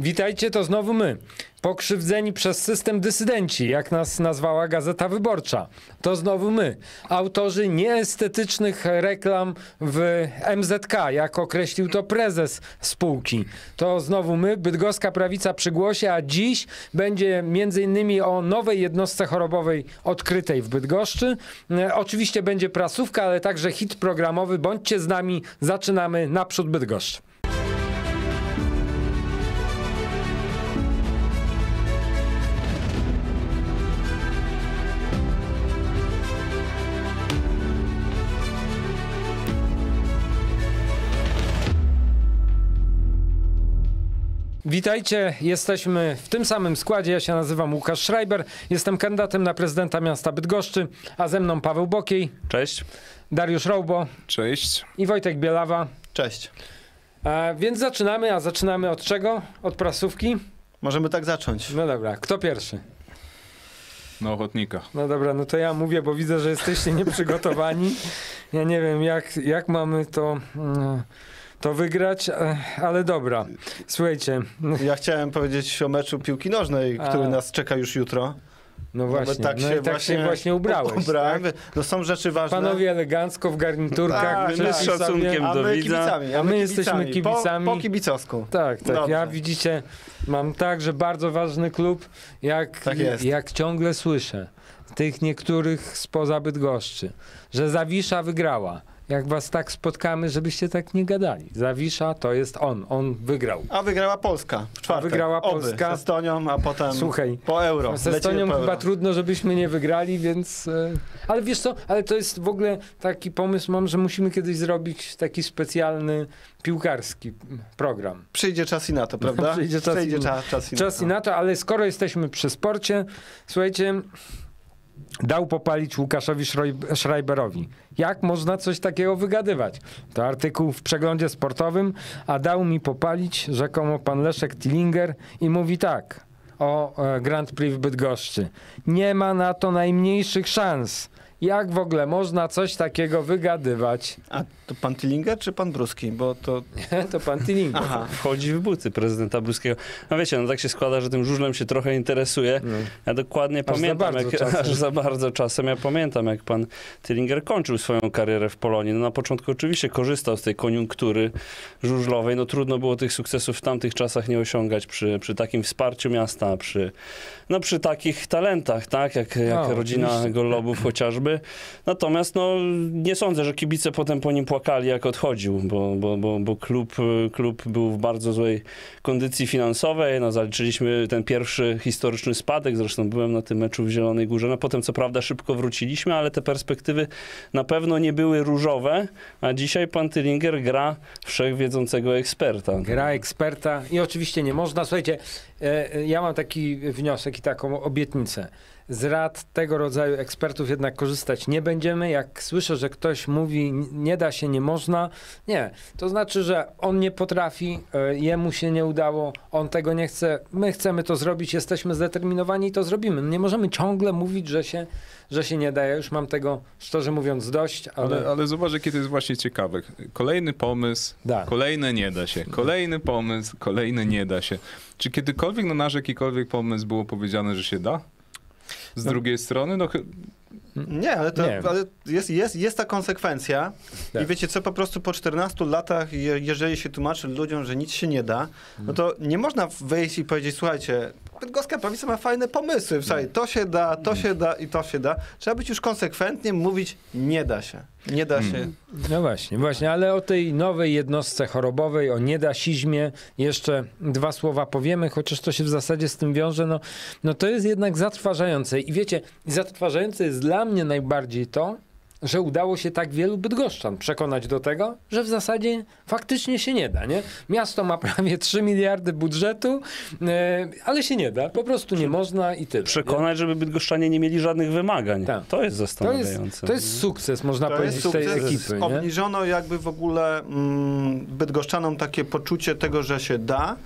Witajcie, to znowu my. Pokrzywdzeni przez system dysydenci, jak nas nazwała Gazeta Wyborcza. To znowu my. Autorzy nieestetycznych reklam w MZK, jak określił to prezes spółki. To znowu my, Bydgoska Prawica przy głosie, a dziś będzie m.in. o nowej jednostce chorobowej odkrytej w Bydgoszczy. E, Oczywiście będzie prasówka, ale także hit programowy. Bądźcie z nami, zaczynamy naprzód Bydgoszcz. Witajcie, jesteśmy w tym samym składzie. Ja się nazywam Łukasz Schreiber, jestem kandydatem na prezydenta miasta Bydgoszczy, a ze mną Paweł Bokiej, Cześć. Dariusz Rołbo Cześć. i Wojtek Bielawa. Cześć. E, więc zaczynamy, a zaczynamy od czego? Od prasówki? Możemy tak zacząć. No dobra, kto pierwszy? Na ochotnika. No dobra, no to ja mówię, bo widzę, że jesteście nieprzygotowani. Ja nie wiem, jak, jak mamy to, mm, to wygrać, e, ale dobra. Słuchajcie, Ja chciałem powiedzieć o meczu piłki nożnej, który A. nas czeka już jutro. no bo właśnie, no i tak się właśnie ubrałeś. Ubrałem. tak? No są rzeczy ważne. Panowie elegancko w garniturkach. Tak, my z szacunkiem a do my widza. kibicami. A my jesteśmy kibicami. Po, po kibicowsku. Tak, tak. Dobrze. Ja widzicie, mam także bardzo ważny klub, jak, Tak jak ciągle słyszę tych niektórych spoza Bydgoszczy, że Zawisza wygrała. Jak was tak spotkamy, żebyście tak nie gadali. Zawisza to jest on, on wygrał. A wygrała Polska w czwartek. wygrała Oby, Polska. Z Estonią, a potem Słuchaj, po euro. Z Estonią chyba euro. trudno, żebyśmy nie wygrali, więc... e, Ale wiesz co, ale to jest w ogóle taki pomysł mam, że musimy kiedyś zrobić taki specjalny piłkarski program. Przyjdzie czas i na to, prawda? Przyjdzie czas i- czas, czas i Czas na i to. na to, ale skoro jesteśmy przy sporcie, słuchajcie, dał popalić Łukaszowi Schreiberowi. Jak można coś takiego wygadywać? To artykuł w przeglądzie sportowym, a dał mi popalić rzekomo pan Leszek Tillinger i mówi tak o e, Grand Prix w Bydgoszczy. Nie ma na to najmniejszych szans. Jak w ogóle można coś takiego wygadywać? A to pan Tillinger czy pan Bruski? Bo to... to pan Tillinger. Aha. Wchodzi w buty prezydenta Bruskiego. No wiecie, no tak się składa, że tym żużlem się trochę interesuje. No. Ja dokładnie Aż za pamiętam, bardzo jak, czasem. aż za bardzo czasem. Ja pamiętam, jak pan Tillinger kończył swoją karierę w Polonii. No na początku oczywiście korzystał z tej koniunktury żużlowej. No trudno było tych sukcesów w tamtych czasach nie osiągać przy, przy takim wsparciu miasta, przy, no przy takich talentach, tak? Jak, jak No, rodzina oczywiście. Gollobów chociażby. Natomiast no, nie sądzę, że kibice potem po nim płakali, jak odchodził, bo, bo, bo, bo klub, klub był w bardzo złej kondycji finansowej. No, zaliczyliśmy ten pierwszy historyczny spadek, zresztą byłem na tym meczu w Zielonej Górze. No, potem co prawda szybko wróciliśmy, ale te perspektywy na pewno nie były różowe, a dzisiaj pan Tylinger gra wszechwiedzącego eksperta. Gra eksperta i oczywiście nie można. Słuchajcie, e, e, ja mam taki wniosek i taką obietnicę. Z rad tego rodzaju ekspertów jednak korzystać nie będziemy. Jak słyszę, że ktoś mówi "N- nie da się, nie można, nie. To znaczy, że on nie potrafi, e, jemu się nie udało, on tego nie chce. My chcemy to zrobić, jesteśmy zdeterminowani i to zrobimy. Nie możemy ciągle mówić, że się, że się nie da. Ja już mam tego, szczerze mówiąc, dość, ale, Ale, ale zobacz, jakie to jest właśnie ciekawe. Kolejny pomysł, da. kolejne nie da się. Kolejny pomysł, kolejny nie da się. Czy kiedykolwiek na nasz jakikolwiek pomysł było powiedziane, że się da? Z No. drugiej strony, no Nie, ale, to, Nie. ale jest, jest, jest ta konsekwencja. Tak. I wiecie co, po prostu po 14 latach, je, jeżeli się tłumaczy ludziom, że nic się nie da, no to nie można wyjść i powiedzieć, słuchajcie, Bydgoska prawica ma fajne pomysły, słuchaj, to się da, to się da i to się da. Trzeba być już konsekwentnie, mówić, nie da się. Nie da się. No właśnie, właśnie, ale o tej nowej jednostce chorobowej, o niedasizmie jeszcze dwa słowa powiemy, chociaż to się w zasadzie z tym wiąże, no, no to jest jednak zatrważające. I wiecie, zatrważające jest dla mnie najbardziej to, że udało się tak wielu bydgoszczan przekonać do tego, że w zasadzie faktycznie się nie da, nie? Miasto ma prawie 3 miliardy budżetu, e, ale się nie da, po prostu nie można i tyle. nie? Przekonać, żeby bydgoszczanie nie mieli żadnych wymagań. Tak. To jest To jest, zastanawiające. to jest sukces, można To powiedzieć, jest tej sukces. ekipy, nie? Obniżono jakby w ogóle mm, bydgoszczanom takie poczucie tego, że się da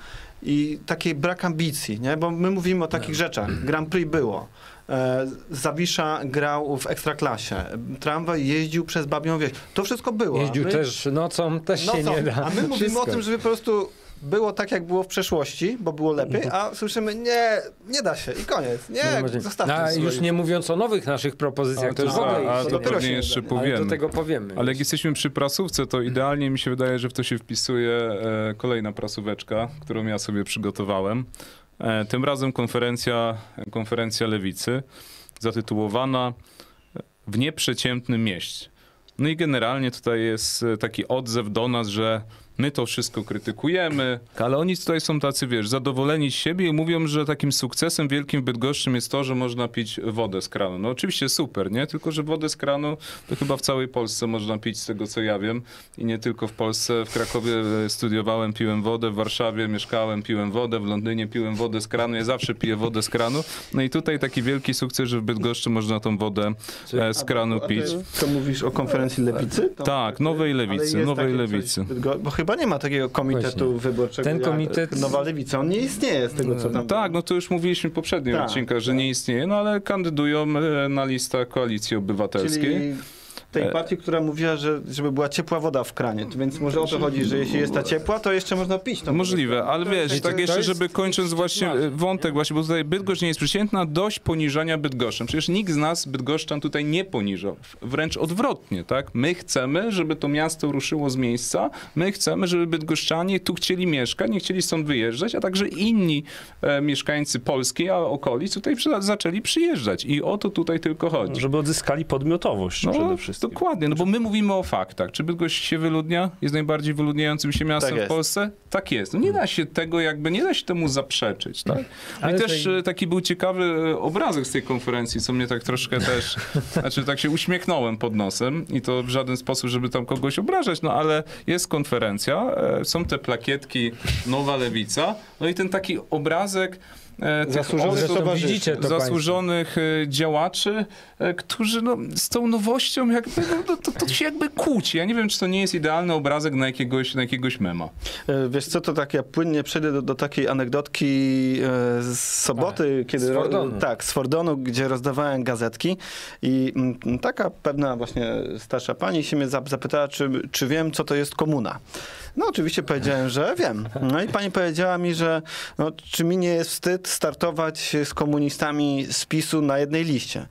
i takiej brak ambicji, nie? Bo my mówimy o takich rzeczach. Grand Prix było. E, Zawisza grał w Ekstraklasie. Tramwaj jeździł przez Babią Wieś. To wszystko było. Jeździł My- też nocą, też się no co? nie da. A my mówimy Wszystko. o tym, żeby po prostu było tak, jak było w przeszłości, bo było lepiej, a słyszymy, nie, nie da się i koniec. Nie, może- zostawmy No, a już nie mówiąc o nowych naszych propozycjach, to już w A, ogóle a ich- to dopiero pewnie się jeszcze da. ale powiemy. do tego powiemy. Ale jak jesteśmy przy prasówce, to idealnie mi się wydaje, że w to się wpisuje e, kolejna prasóweczka, którą ja sobie przygotowałem. E, tym razem konferencja, konferencja lewicy, zatytułowana W nieprzeciętnym mieście. No i generalnie tutaj jest e, taki odzew do nas, że my to wszystko krytykujemy, ale oni tutaj są tacy, wiesz, zadowoleni z siebie i mówią, że takim sukcesem wielkim w Bydgoszczym jest to, że można pić wodę z kranu. No oczywiście super, nie? Tylko, że wodę z kranu to chyba w całej Polsce można pić, z tego co ja wiem. I nie tylko w Polsce. W Krakowie e, studiowałem, piłem wodę, w Warszawie mieszkałem, piłem wodę, w Londynie piłem wodę z kranu. Ja zawsze piję wodę z kranu. No i tutaj taki wielki sukces, że w Bydgoszczy można tą wodę e, z kranu A pić. To mówisz o konferencji lewicy? To- Tak, nowej lewicy, nowej takie coś chyba nie ma takiego komitetu Właśnie. wyborczego Ten jak komitet- Nowa Lewica. On nie istnieje z tego, co tam... Tak, no to już mówiliśmy w poprzednim Tak, odcinkach, że tak. nie istnieje, no ale kandydują e, na listę Koalicji Obywatelskiej. Czyli tej E. partii, która mówiła, że żeby była ciepła woda w kranie. Więc może o to chodzi, że jeśli jest ta ciepła, to jeszcze można pić. tą wodę. Możliwe, ale wiesz, tak jeszcze, żeby kończąc właśnie e, wątek właśnie, bo tutaj Bydgoszcz nie jest przeciętna, dość poniżania Bydgoszczem. Przecież nikt z nas Bydgoszczan tutaj nie poniżał. Wręcz odwrotnie, tak? My chcemy, żeby to miasto ruszyło z miejsca, my chcemy, żeby Bydgoszczanie tu chcieli mieszkać, nie chcieli stąd wyjeżdżać, a także inni e, mieszkańcy Polski, a okolic tutaj przy, zaczęli przyjeżdżać. I o to tutaj tylko chodzi. Żeby odzyskali podmiotowość przede No, wszystkim. Dokładnie, no bo my mówimy o faktach. Czy Bydgoszcz się wyludnia? Jest najbardziej wyludniającym się miastem Tak w. Polsce? Tak jest. No nie da się tego jakby, nie da się temu zaprzeczyć, tak? No Ale i też tej- taki był ciekawy e, obrazek z tej konferencji, co mnie tak troszkę też, znaczy tak się uśmiechnąłem pod nosem i to w żaden sposób, żeby tam kogoś obrażać, no ale jest konferencja, e, są te plakietki Nowa Lewica, no i ten taki obrazek Zasłużonych osób- Zresztą towarzyszy. widzicie to zasłużonych e, działaczy, e, którzy no, z tą nowością jakby, no, to, to się jakby kłóci. Ja nie wiem, czy to nie jest idealny obrazek na jakiegoś, na jakiegoś mema. E, Wiesz co, to tak ja płynnie przejdę do, do takiej anegdotki e, z soboty, kiedy... z Fordonu. Tak, z Fordonu, gdzie rozdawałem gazetki i mm, taka pewna właśnie starsza pani się mnie zap- zapytała, czy, czy wiem, co to jest komuna. No oczywiście powiedziałem, że wiem. No i pani powiedziała mi, że no, czy mi nie jest wstyd startować z komunistami z PiSu na jednej liście.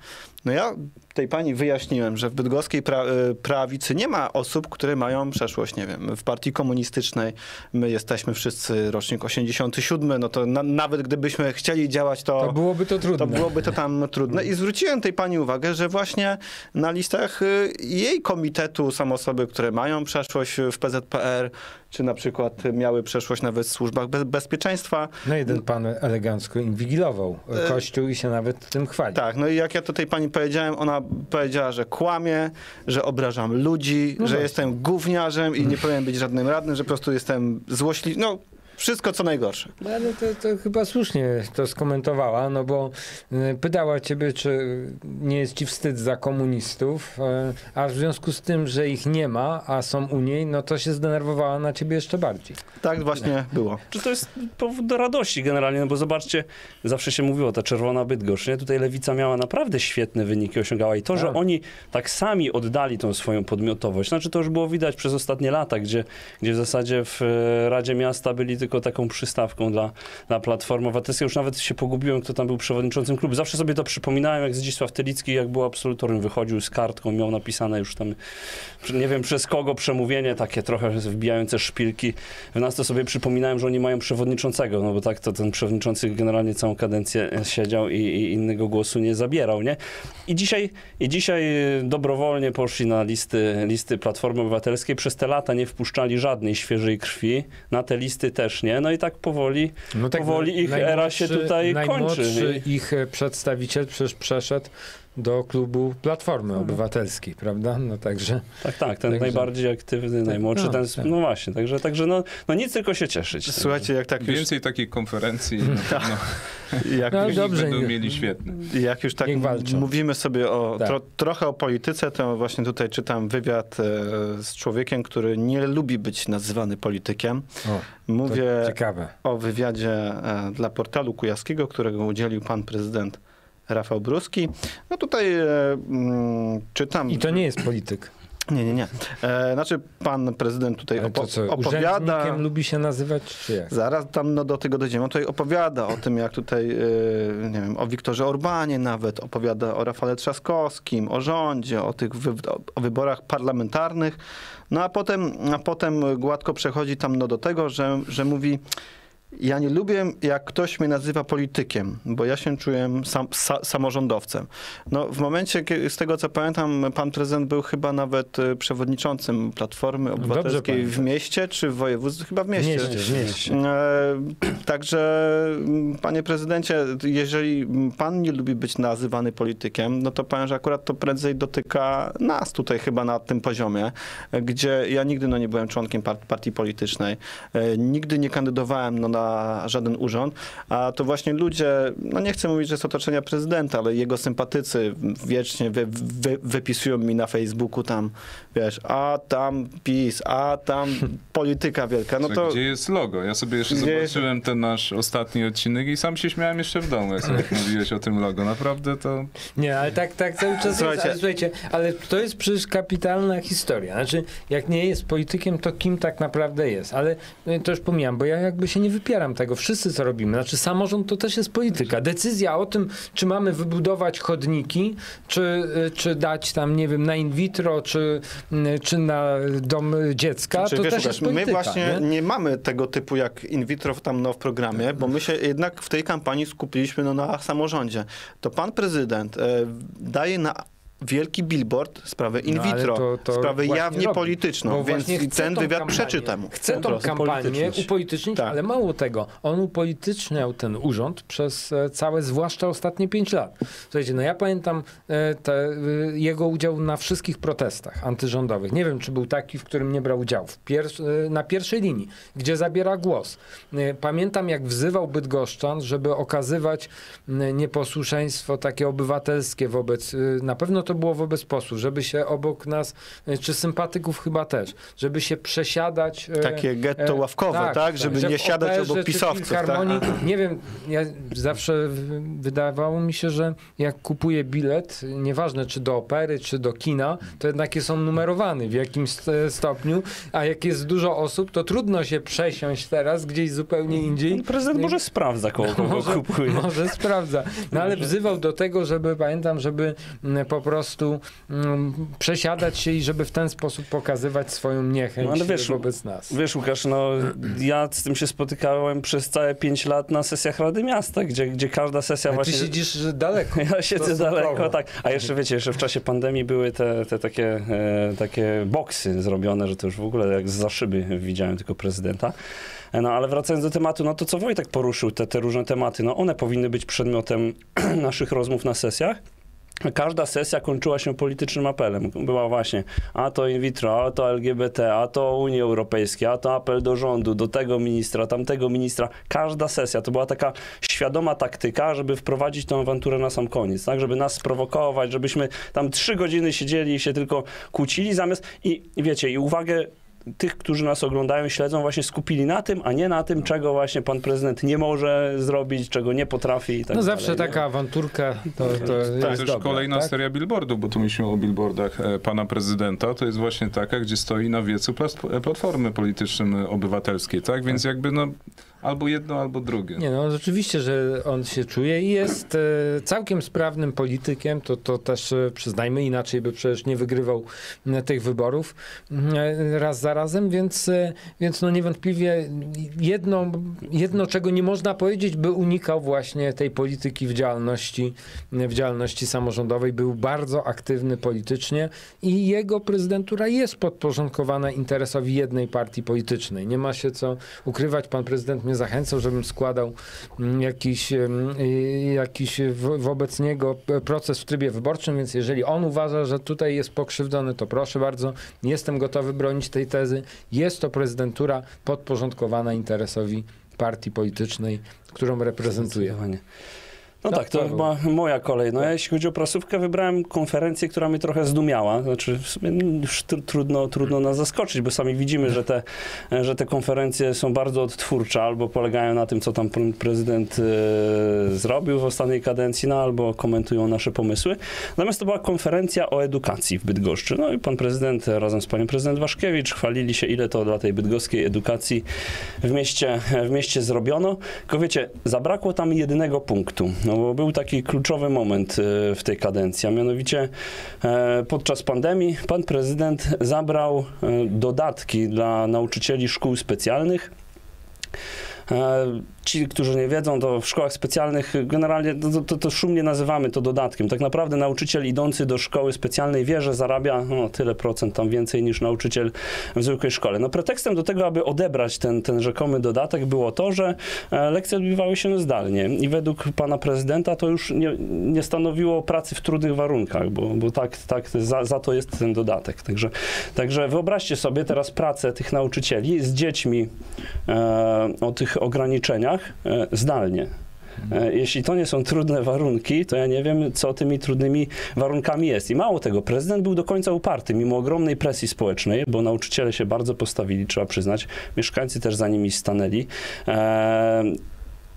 No ja tej pani wyjaśniłem, że w bydgoskiej pra, y, prawicy nie ma osób, które mają przeszłość, nie wiem, w partii komunistycznej. My jesteśmy wszyscy rocznik 87, no to na, nawet gdybyśmy chcieli działać, to, To byłoby to trudne. to byłoby to tam trudne. I zwróciłem tej pani uwagę, że właśnie na listach y, jej komitetu są osoby, które mają przeszłość w PZPR, czy na przykład miały przeszłość nawet w służbach be- bezpieczeństwa. No jeden pan elegancko inwigilował E, kościół i się nawet tym chwali. Tak, no i jak ja to tej pani powiedziałem, ona powiedziała, że kłamie, że obrażam ludzi, No że właśnie. jestem gówniarzem i nie powinien być żadnym radnym, że po prostu jestem złośliwy. No, wszystko co najgorsze. No, Ale to, to chyba słusznie to skomentowała, no bo y, pytała ciebie, czy nie jest ci wstyd za komunistów, y, a w związku z tym, że ich nie ma, a są u niej, no to się zdenerwowała na ciebie jeszcze bardziej. Tak właśnie było. Czy to jest powód do radości generalnie, no bo zobaczcie, zawsze się mówiło, ta czerwona Bydgoszcz, nie? Tutaj Lewica miała naprawdę świetne wyniki, osiągała i to, że Tak. oni tak sami oddali tą swoją podmiotowość, znaczy to już było widać przez ostatnie lata, gdzie, gdzie w zasadzie w e, Radzie Miasta byli tylko taką przystawką dla, dla Platformy Obywatelskiej. Już nawet się pogubiłem, kto tam był przewodniczącym klubu. Zawsze sobie to przypominałem, jak Zdzisław Tylicki, jak był absolutorium, wychodził z kartką, miał napisane już tam, nie wiem przez kogo przemówienie, takie trochę wbijające szpilki w nas to sobie przypominałem, że oni mają przewodniczącego, no bo tak to ten przewodniczący generalnie całą kadencję siedział i, i innego głosu nie zabierał, nie? I dzisiaj, I dzisiaj dobrowolnie poszli na listy, listy Platformy Obywatelskiej. Przez te lata nie wpuszczali żadnej świeżej krwi. Na te listy też nie. No i tak powoli, No powoli ich era się tutaj kończy. Ich przedstawiciel przecież przeszedł do klubu Platformy Obywatelskiej, prawda? No także... tak, tak, ten Także- najbardziej aktywny, najmłodszy, no, ten, tak. no właśnie, także, także no, no nic tylko się cieszyć. Słuchajcie, jak tak już, Więcej takich konferencji na pewno jak, No, już, dobrze, będą nie- mieli świetne. jak już tak mówimy sobie o, Tak. tro, trochę o polityce, to właśnie tutaj czytam wywiad e, z człowiekiem, który nie lubi być nazywany politykiem. O, Mówię to ciekawe. o wywiadzie e, dla portalu Kujawskiego, którego udzielił pan prezydent Rafał Bruski. No tutaj e, mm, czytam... I to nie jest polityk. Nie, nie, nie. E, znaczy, pan prezydent tutaj Ale to opo- co, opowiada. lubi się nazywać, czy jak? Zaraz tam no, do tego dojdziemy. On tutaj opowiada o tym, jak tutaj, e, nie wiem, o Wiktorze Orbanie nawet, opowiada o Rafale Trzaskowskim, o rządzie, o tych wy, o wyborach parlamentarnych. No a potem, a potem gładko przechodzi tam no, do tego, że, że mówi. Ja nie lubię, jak ktoś mnie nazywa politykiem, bo ja się czuję sam, sa, samorządowcem. No, w momencie, z tego co pamiętam, pan prezydent był chyba nawet e, przewodniczącym Platformy Obywatelskiej w mieście, czy w województwie? Chyba w mieście. Mieście, w mieście. E, Także, m, panie prezydencie, jeżeli pan nie lubi być nazywany politykiem, no to powiem, że akurat to prędzej dotyka nas tutaj chyba na tym poziomie, gdzie ja nigdy no, nie byłem członkiem part- partii politycznej, e, nigdy nie kandydowałem no, na żaden urząd, a to właśnie ludzie, no nie chcę mówić, że z otoczenia prezydenta, ale jego sympatycy wiecznie wy, wy, wypisują mi na Facebooku tam, wiesz, a tam PiS, a tam polityka wielka, no to... Gdzie jest logo? Ja sobie jeszcze Gdzie jest- zobaczyłem ten nasz ostatni odcinek i sam się śmiałem jeszcze w domu, jak sobie mówiłeś o tym logo. Naprawdę to... Nie, ale tak, tak cały czas Słuchajcie. jest. Ale, słuchajcie, ale to jest przecież kapitalna historia. Znaczy, jak nie jest politykiem, to kim tak naprawdę jest? Ale no, to już pomijam, bo ja jakby się nie wypieram tego. Wszyscy co robimy. Znaczy, samorząd to też jest polityka. Decyzja o tym, czy mamy wybudować chodniki, czy, y, czy dać tam, nie wiem, na in vitro, czy, y, czy na dom dziecka, Czy to wiesz, też jest polityka. my właśnie nie? nie? mamy tego typu jak in vitro tam no, w programie, bo my się jednak w tej kampanii skupiliśmy no, na samorządzie. To pan prezydent e, daje na wielki billboard sprawę in No, vitro, to- to sprawę jawnie robi. polityczną, Bo więc chce ten wywiad kampanię- przeczytam. Chce Po tą kampanię upolitycznić. upolitycznić, Tak. ale mało tego, on upolityczniał ten urząd przez e, całe, zwłaszcza ostatnie pięć lat. Słuchajcie, no ja pamiętam e, te, e, jego udział na wszystkich protestach antyrządowych. Nie wiem, czy był taki, w którym nie brał udziału. Pier- na pierwszej linii, gdzie zabiera głos. Pamiętam, jak wzywał Bydgoszczan, żeby okazywać nieposłuszeństwo takie obywatelskie wobec, na pewno to było wobec posłów, żeby się obok nas, e, czy sympatyków chyba też, żeby się przesiadać. e, Takie getto e, ławkowe, tak? Żeby że nie siadać operze obok pisowców, filharmonii, tak? Nie wiem, ja zawsze wydawało mi się, że jak kupuję bilet, nieważne czy do opery, czy do kina, to jednak jest on numerowany w jakimś st- stopniu, a jak jest dużo osób, to trudno się przesiąść teraz gdzieś zupełnie indziej. Prezydent może sprawdza, koło kogo Może- kupuje. Może sprawdza. No ale wzywał do tego, żeby, pamiętam, żeby mm, po prostu mm, przesiadać się i żeby w ten sposób pokazywać swoją niechęć No ale wiesz, wobec nas. Wiesz, Łukasz, no ja z tym się spotykałem przez całe pięć lat na sesjach Rady Miasta, gdzie, gdzie każda sesja Ale właśnie... Ty siedzisz daleko. Ja siedzę daleko, tak. A jeszcze wiecie, jeszcze w czasie pandemii były te, te takie, e, takie boksy zrobione, że to już w ogóle jak za szyby widziałem tylko prezydenta. E, No ale wracając do tematu, no to co Wojtek poruszył, te, te różne tematy, no one powinny być przedmiotem naszych rozmów na sesjach. Każda sesja kończyła się politycznym apelem. Była właśnie, a to in vitro, a to LGBT, a to Unii Europejskiej, a to apel do rządu, do tego ministra, tamtego ministra. Każda sesja to była taka świadoma taktyka, żeby wprowadzić tę awanturę na sam koniec, tak? Żeby nas sprowokować, żebyśmy tam trzy godziny siedzieli i się tylko kłócili zamiast i wiecie, i uwagę tych, którzy nas oglądają, śledzą, właśnie skupili na tym, a nie na tym, czego właśnie pan prezydent nie może zrobić, czego nie potrafi i tak No dalej. zawsze nie? taka awanturka to, to To jest też dobra, kolejna tak? seria billboardów, bo tu myślimy o billboardach e, pana prezydenta, to jest właśnie taka, gdzie stoi na wiecu plas- Platformy Politycznej Obywatelskiej, tak? Więc jakby no albo jedno, albo drugie. Nie no, rzeczywiście, że on się czuje i jest e, całkiem sprawnym politykiem, to, to też e, przyznajmy, inaczej by przecież nie wygrywał tych wyborów e, raz za razem, więc, więc no niewątpliwie jedno, jedno, czego nie można powiedzieć, by unikał właśnie tej polityki w działalności, w działalności samorządowej, był bardzo aktywny politycznie i jego prezydentura jest podporządkowana interesowi jednej partii politycznej. Nie ma się co ukrywać, pan prezydent mnie zachęcał, żebym składał mm, jakiś, y, jakiś wo- wobec niego proces w trybie wyborczym, więc jeżeli on uważa, że tutaj jest pokrzywdzony, to proszę bardzo, jestem gotowy bronić tej tezy. Jest to prezydentura podporządkowana interesowi partii politycznej, którą reprezentuje. No tak, to chyba moja kolej. No ja jeśli chodzi o prasówkę, wybrałem konferencję, która mnie trochę zdumiała. Znaczy sumie już tr- trudno, trudno nas zaskoczyć, bo sami widzimy, że te, że te konferencje są bardzo odtwórcze, albo polegają na tym, co tam pre- prezydent e, zrobił w ostatniej kadencji, no albo komentują nasze pomysły. Natomiast to była konferencja o edukacji w Bydgoszczy. No i pan prezydent e, razem z panią prezydent Waszkiewicz chwalili się, ile to dla tej bydgoskiej edukacji w mieście, w mieście zrobiono. Tylko wiecie, zabrakło tam jednego punktu, no bo był taki kluczowy moment e, w tej kadencji, a mianowicie e, podczas pandemii pan prezydent zabrał e, dodatki dla nauczycieli szkół specjalnych. Ci, którzy nie wiedzą, to w szkołach specjalnych generalnie to, to, to szumnie nazywamy to dodatkiem. Tak naprawdę nauczyciel idący do szkoły specjalnej wie, że zarabia no, tyle procent tam więcej niż nauczyciel w zwykłej szkole. No pretekstem do tego, aby odebrać ten, ten rzekomy dodatek było to, że e, lekcje odbywały się zdalnie i według pana prezydenta to już nie, nie stanowiło pracy w trudnych warunkach, bo, bo tak, tak za, za to jest ten dodatek. Także, także wyobraźcie sobie teraz pracę tych nauczycieli z dziećmi e, o tych ograniczeniach e, zdalnie. E, Jeśli to nie są trudne warunki, to ja nie wiem, co tymi trudnymi warunkami jest. I mało tego, prezydent był do końca uparty, mimo ogromnej presji społecznej, bo nauczyciele się bardzo postawili, trzeba przyznać. Mieszkańcy też za nimi stanęli. E,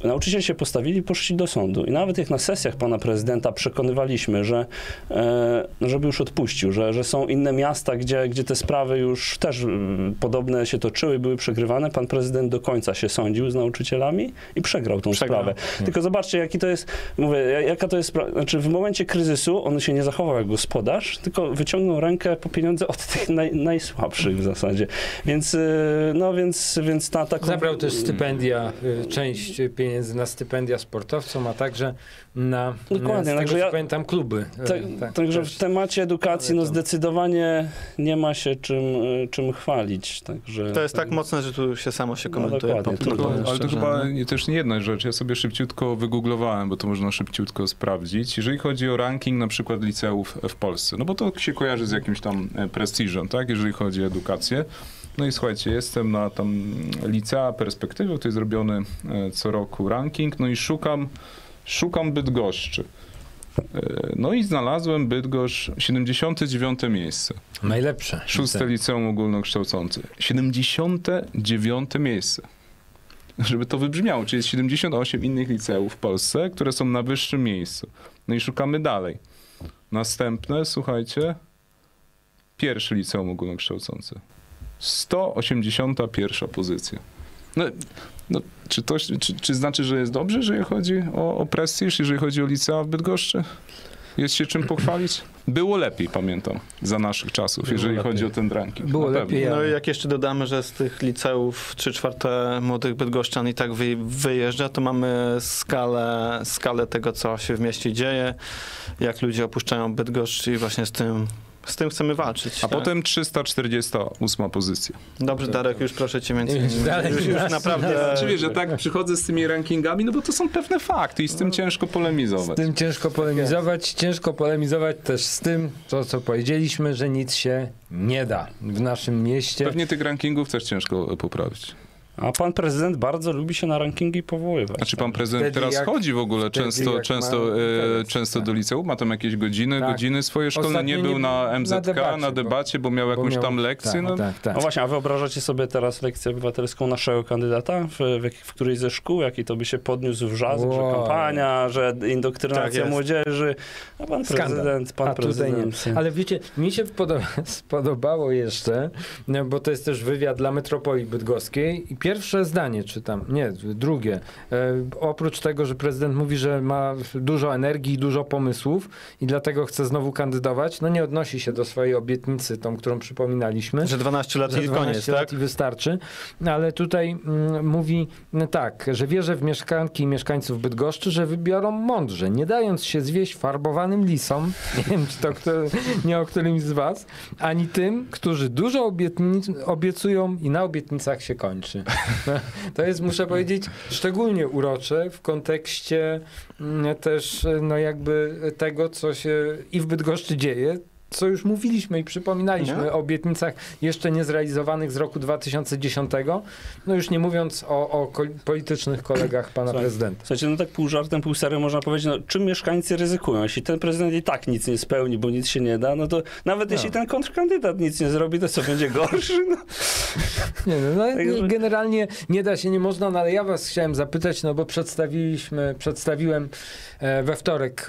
Nauczyciele się postawili i poszli do sądu. I nawet jak na sesjach pana prezydenta przekonywaliśmy, że e, no, żeby już odpuścił, że, że są inne miasta, gdzie, gdzie te sprawy już też mm, podobne się toczyły, były przegrywane, pan prezydent do końca się sądził z nauczycielami i przegrał tą Przegrał. sprawę. Tylko zobaczcie, jaki to jest, mówię, jaka to jest, znaczy w momencie kryzysu on się nie zachował jak gospodarz, tylko wyciągnął rękę po pieniądze od tych naj, najsłabszych w zasadzie. Więc, y, no więc, więc ta taką... Zabrał też stypendia, część pieniędzy na stypendia sportowcom, a także na, Dokładnie, z tego, ja- pamiętam, kluby. Tak, tak, także też. w temacie edukacji no zdecydowanie nie ma się czym, y, czym chwalić. Także, To jest tak mocne, że tu się samo się No komentuje. dokładnie, po- tylko- ale to chyba no. nie- też nie jedna rzecz. Ja sobie szybciutko wygooglowałem, bo to można szybciutko sprawdzić. Jeżeli chodzi o ranking na przykład liceów w Polsce, no bo to się kojarzy z jakimś tam e, prestiżem, tak, jeżeli chodzi o edukację. No i słuchajcie, jestem na tam licea perspektywy, to jest zrobiony e, co roku ranking, no i szukam, szukam Bydgoszczy. E, No i znalazłem Bydgoszcz 79 miejsce. Najlepsze. Szóste liceum ogólnokształcące. 79 miejsce. Żeby to wybrzmiało, czyli jest 78 innych liceów w Polsce, które są na wyższym miejscu. No i szukamy dalej. Następne, słuchajcie, pierwsze liceum ogólnokształcące. 181 pozycja. No, no, czy, to, czy, czy znaczy, że jest dobrze, jeżeli chodzi o, o prestiż, jeżeli chodzi o licea w Bydgoszczy? Jest się czym pochwalić? Było lepiej, pamiętam, za naszych czasów, Było jeżeli lepiej. chodzi o ten ranking. Było lepiej. No i jak jeszcze dodamy, że z tych liceów 3 czwarte młodych bydgoszczan i tak wy, wyjeżdża, to mamy skalę, skalę tego, co się w mieście dzieje, jak ludzie opuszczają Bydgoszcz i właśnie z tym, z tym chcemy walczyć. A tak? potem 348 pozycja. Dobrze, Darek, już proszę cię więcej. Już dalej już, już naprawdę... Czy wiesz, że tak przychodzę z tymi rankingami, no bo to są pewne fakty i z tym ciężko Z polemizować. tym ciężko polemizować. Ciężko polemizować też z tym, to co powiedzieliśmy, że nic się nie da w naszym mieście. Pewnie tych rankingów też ciężko poprawić. A pan prezydent bardzo lubi się na rankingi powoływać. Znaczy pan prezydent Wtedy teraz jak- chodzi w ogóle często, często, ma e, często tak. do liceum, ma tam jakieś godziny, Tak. godziny swoje szkolne, Ostatnio nie nie był na MZK, na na debacie, debacie, bo- bo, miał bo jakąś miał- tam lekcję. tak, no, tak, tak. No właśnie, a wyobrażacie sobie teraz lekcję obywatelską naszego kandydata w, w, w którejś ze szkół, jaki to by się podniósł wrzask, że Wow. kampania, że Tak indoktrynacja jest. młodzieży. A pan Skandal. prezydent, pan A tutaj prezydent. Ale wiecie, mi się podoba, spodobało jeszcze, bo to jest też wywiad dla Metropolii Bydgoskiej i pierwsze zdanie czytam, nie, drugie. E, oprócz tego, że prezydent mówi, że ma dużo energii i dużo pomysłów i dlatego chce znowu kandydować, no nie odnosi się do swojej obietnicy, tą, którą przypominaliśmy. Że 12 lat i 12 koniec, lat tak? i wystarczy. Ale tutaj mm, mówi no tak, że wierzę w mieszkanki i mieszkańców Bydgoszczy, że wybiorą mądrze, nie dając się zwieść farbowanym lisom, nie wiem, czy to kto, nie o którymś z was, ani tym, którzy dużo obietnic, obiecują i na obietnicach się kończy. To jest, muszę powiedzieć, szczególnie urocze w kontekście mm, też no jakby tego, co się i w Bydgoszczy dzieje, co już mówiliśmy i przypominaliśmy Nie? o obietnicach jeszcze niezrealizowanych z roku 2010. No już nie mówiąc o, o politycznych kolegach pana Słuchaj, prezydenta. Słuchajcie, no tak pół żartem, pół serio można powiedzieć, no czym mieszkańcy ryzykują? Jeśli ten prezydent i tak nic nie spełni, bo nic się nie da, no to nawet No. jeśli ten kontrkandydat nic nie zrobi, to co będzie gorszy? No. Nie, no, no, Także- nie, generalnie nie da się, nie można, no ale ja was chciałem zapytać, no bo przedstawiliśmy, przedstawiłem e, we wtorek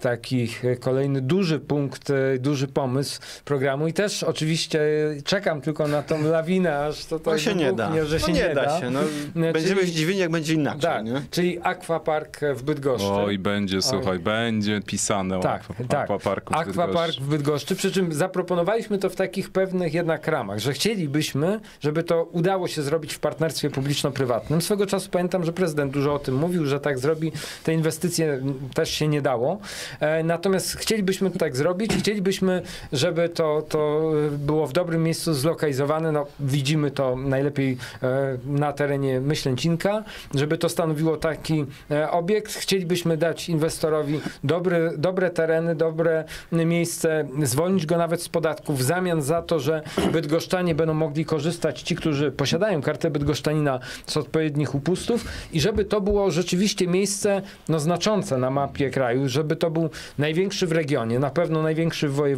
taki e, kolejny duży punkt, e, duży pomysł programu i też oczywiście e, czekam tylko na tą lawinę, aż to To tak się nie da. że no się nie da się. No, Nie, będziemy czyli- zdziwieni, jak będzie inaczej. Tak, Nie? czyli Aquapark w Bydgoszczy. Oj, będzie, słuchaj, będzie pisane Tak, o aqua- tak. aquaparku w Aquapark Bydgoszczy. w Bydgoszczy, przy czym zaproponowaliśmy to w takich pewnych jednak ramach, że chcielibyśmy, żeby to udało się zrobić w partnerstwie publiczno-prywatnym. Swego czasu pamiętam, że prezydent dużo o tym mówił, że tak zrobi. Te inwestycje też się nie dało. E, natomiast chcielibyśmy to tak zrobić. Chcielibyśmy, żeby to, to było w dobrym miejscu zlokalizowane. No, widzimy to najlepiej e, na terenie Myślęcinka, żeby to stanowiło taki e, obiekt. Chcielibyśmy dać inwestorowi dobry, dobre tereny, dobre miejsce, zwolnić go nawet z podatków w zamian za to, że bydgoszczanie będą mogli korzystać, ci, którzy posiadają kartę bydgoszczanina z odpowiednich upustów i żeby to było rzeczywiście miejsce no, znaczące na mapie kraju, żeby to był największy w regionie, na pewno największy w województwie,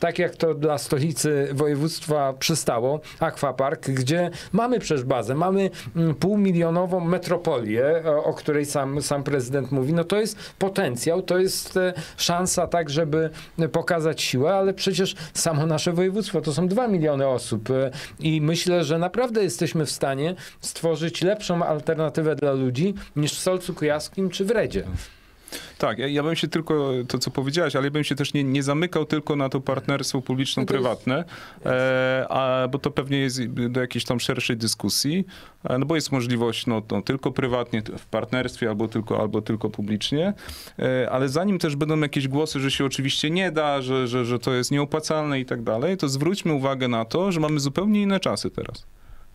tak jak to dla stolicy województwa przystało, Aquapark, gdzie mamy przecież bazę, mamy mm, półmilionową metropolię, o, której sam, sam prezydent mówi, no to jest potencjał, to jest e, szansa tak, żeby pokazać siłę, ale przecież samo nasze województwo to są dwa miliony osób e, i myślę, że naprawdę jesteśmy w stanie stworzyć lepszą alternatywę dla ludzi niż w Solcu Kujawskim czy w Redzie. Tak, ja, ja bym się tylko, to co powiedziałeś, ale ja bym się też nie, nie zamykał tylko na to partnerstwo publiczno-prywatne, e, a, bo to pewnie jest do jakiejś tam szerszej dyskusji, e, no bo jest możliwość no, no, tylko prywatnie, w partnerstwie, albo tylko, albo tylko publicznie, e, ale zanim też będą jakieś głosy, że się oczywiście nie da, że, że, że to jest nieopłacalne i tak dalej, to zwróćmy uwagę na to, że mamy zupełnie inne czasy teraz.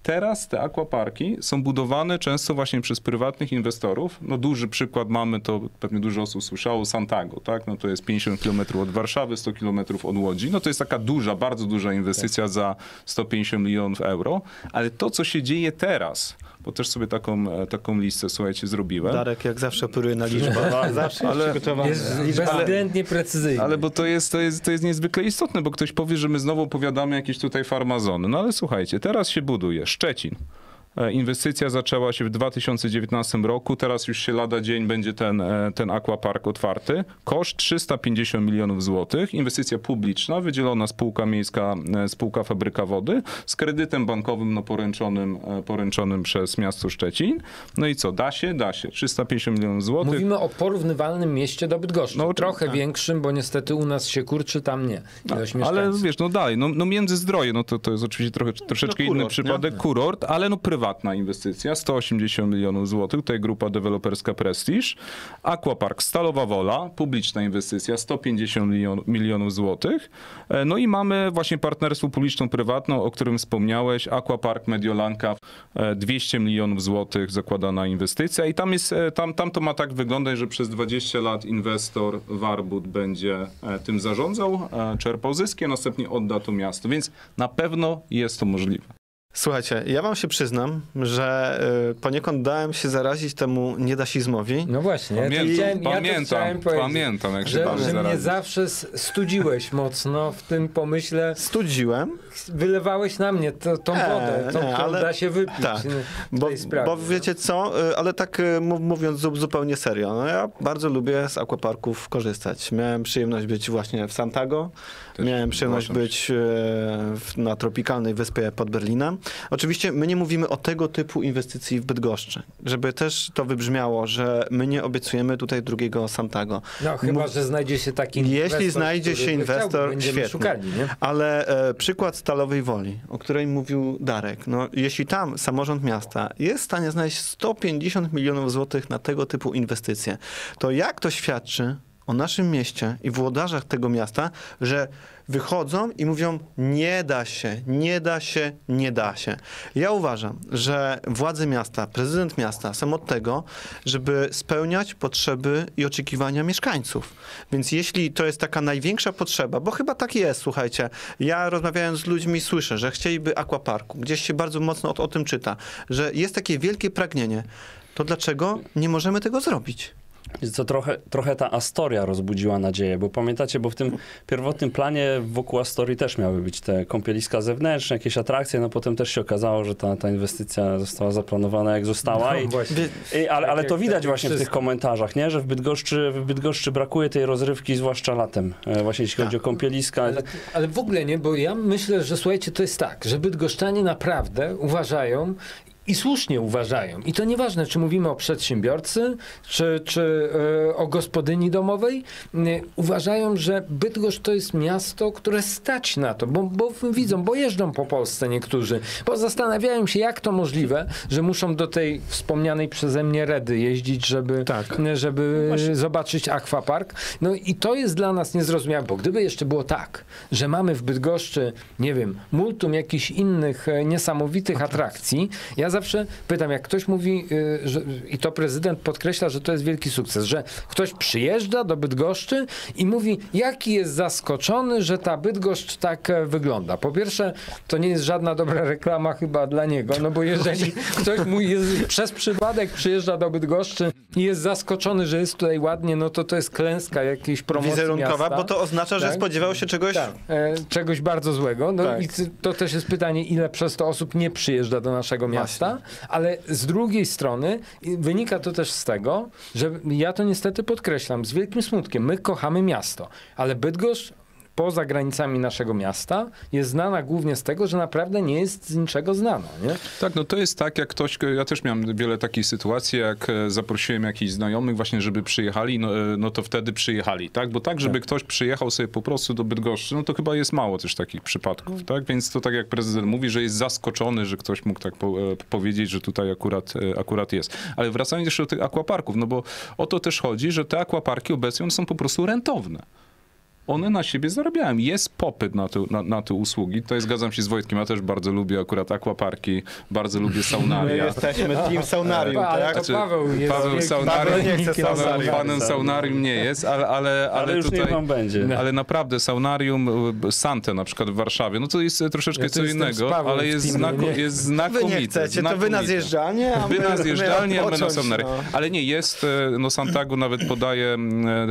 Teraz te aquaparki są budowane często właśnie przez prywatnych inwestorów. No duży przykład mamy, to pewnie dużo osób słyszało, Santago, tak? No to jest 50 km od Warszawy, 100 km od Łodzi. No to jest taka duża, bardzo duża inwestycja za 150 milionów euro. Ale to, co się dzieje teraz, bo też sobie taką, e, taką listę, słuchajcie, zrobiłem. Darek jak zawsze operuje na liczbach. zawsze jest Ale-. Jest Liczba- bezwzględnie precyzyjny. Ale bo to jest, to, jest, to jest niezwykle istotne, bo ktoś powie, że my znowu opowiadamy jakieś tutaj farmazony. No ale słuchajcie, teraz się buduje Szczecin. E, Inwestycja zaczęła się w 2019 roku, teraz już się lada dzień będzie ten, e, ten aquapark otwarty. Koszt 350 milionów złotych, inwestycja publiczna, wydzielona spółka miejska, e, spółka fabryka wody, z kredytem bankowym no, poręczonym, e, poręczonym przez miasto Szczecin. No i co, da się? Da się. 350 milionów złotych. Mówimy o porównywalnym mieście do Bydgoszczy. No, Trochę tak. większym, bo niestety u nas się kurczy, tam nie. Ilość Ale wiesz, no dalej, no, no Międzyzdroje, no to, to jest oczywiście trochę, troszeczkę kurort, inny nie? przypadek, kurort, ale no prywatna inwestycja, 180 milionów złotych, tutaj grupa deweloperska Prestige, Aquapark Stalowa Wola, publiczna inwestycja, 150 milion, milionów złotych, E, no i mamy właśnie partnerstwo publiczno-prywatne, o którym wspomniałeś, Aquapark Mediolanka, e, 200 milionów złotych zakładana inwestycja. I tam jest, e, tam, tam to ma tak wyglądać, że przez 20 lat inwestor Warbut będzie e, tym zarządzał, e, czerpał zyski, a następnie odda to miasto, więc na pewno jest to możliwe. Słuchajcie, ja wam się przyznam, że y, poniekąd dałem się zarazić temu niedasizmowi. No właśnie, Pamiętam, ja pamiętam, powiedzieć, pamiętam, jak się że, że mnie zawsze studziłeś mocno w tym pomyśle, Studziłem, wylewałeś na mnie to, tą Nie, wodę, tą, którą ale- da się wypić tak, no, bo, sprawie. bo wiecie co, y, ale tak y, mów- mówiąc zu- zupełnie serio, no ja bardzo lubię z aquaparków korzystać. Miałem przyjemność być właśnie w Santago, Też miałem przyjemność być y, w, na tropikalnej wyspie pod Berlinem. Oczywiście my nie mówimy o tego typu inwestycji w Bydgoszczy, żeby też to wybrzmiało, że my nie obiecujemy tutaj drugiego Santago. No chyba, Mów- że znajdzie się taki Jeśli inwestor, znajdzie który się chciał, inwestor, będziemy świetnie. szukali? Ale e, przykład Stalowej Woli, o której mówił Darek, no jeśli tam samorząd miasta jest w stanie znaleźć 150 milionów złotych na tego typu inwestycje, to jak to świadczy o naszym mieście i włodarzach tego miasta, że wychodzą i mówią nie da się, nie da się, nie da się. Ja uważam, że władze miasta, prezydent miasta są od tego, żeby spełniać potrzeby i oczekiwania mieszkańców. Więc jeśli to jest taka największa potrzeba, bo chyba tak jest, słuchajcie, ja rozmawiając z ludźmi słyszę, że chcieliby aquaparku, gdzieś się bardzo mocno o, o tym czyta, że jest takie wielkie pragnienie, to dlaczego nie możemy tego zrobić? Co trochę, trochę ta Astoria rozbudziła nadzieję, bo pamiętacie, bo w tym pierwotnym planie wokół Astorii też miały być te kąpieliska zewnętrzne, jakieś atrakcje, no potem też się okazało, że ta, ta inwestycja została zaplanowana jak została. I, No. Wie- i, ale, ale to widać tak właśnie w tych komentarzach, nie? że w Bydgoszczy, w Bydgoszczy brakuje tej rozrywki, zwłaszcza latem, e, właśnie jeśli chodzi o kąpieliska. Ale, ale w ogóle nie, bo ja myślę, że słuchajcie, to jest tak, że bydgoszczanie naprawdę uważają i słusznie uważają. I to nieważne, czy mówimy o przedsiębiorcy, czy, czy e, o gospodyni domowej. Nie, uważają, że Bydgoszcz to jest miasto, które stać na to, bo, bo widzą, bo jeżdżą po Polsce niektórzy, bo zastanawiają się, jak to możliwe, że muszą do tej wspomnianej przeze mnie Redy jeździć, żeby, Tak. żeby zobaczyć akwapark. No i to jest dla nas niezrozumiałe, bo gdyby jeszcze było tak, że mamy w Bydgoszczy, nie wiem, multum jakichś innych e, niesamowitych atrakcji, ja zawsze pytam, jak ktoś mówi, y, że, i to prezydent podkreśla, że to jest wielki sukces, że ktoś przyjeżdża do Bydgoszczy i mówi, jaki jest zaskoczony, że ta Bydgoszcz tak e, wygląda. Po pierwsze, to nie jest żadna dobra reklama chyba dla niego, no bo jeżeli ktoś mu jest, przez przypadek przyjeżdża do Bydgoszczy i jest zaskoczony, że jest tutaj ładnie, no to to jest klęska jakiejś promocji Wizerunkowa, miasta. bo to oznacza, że Tak. spodziewał się czegoś Tak, e, czegoś bardzo złego. No Tak. i to też jest pytanie, ile przez to osób nie przyjeżdża do naszego miasta, ale z drugiej strony wynika to też z tego, że ja to niestety podkreślam z wielkim smutkiem. My kochamy miasto, ale Bydgoszcz poza granicami naszego miasta jest znana głównie z tego, że naprawdę nie jest z niczego znana. Nie? Tak, no to jest tak, jak ktoś, ja też miałem wiele takich sytuacji, jak e, zaprosiłem jakichś znajomych właśnie, żeby przyjechali, no, e, no to wtedy przyjechali, tak? Bo tak, żeby ktoś przyjechał sobie po prostu do Bydgoszczy, no to chyba jest mało też takich przypadków, tak? Więc to tak jak prezydent mówi, że jest zaskoczony, że ktoś mógł tak po, e, powiedzieć, że tutaj akurat, akurat jest. Ale wracając jeszcze do tych akwaparków, no bo o to też chodzi, że te akwaparki obecnie one są po prostu rentowne one na siebie zarabiają. Jest popyt na te, na, na te usługi. To zgadzam się z Wojtkiem, ja też bardzo lubię akurat akwaparki, bardzo lubię My saunaria. jesteśmy team saunarium, ale tak? to Znaczy, Paweł jest Paweł Saunarium- Paweł nie chce Paweł saunarium. fanem saunarium nie jest, ale, ale, ale, ale tutaj... Ale naprawdę saunarium y, Sante na przykład w Warszawie, no to jest troszeczkę Ja co innego, ale jest, znako, jest Wy znakomite. nie chcecie, to wy na znakomite. zjeżdżalnię, a Wy my, na zjeżdżalnię, a my na saunary. no. Ale nie, jest, e, no Santago nawet podaje,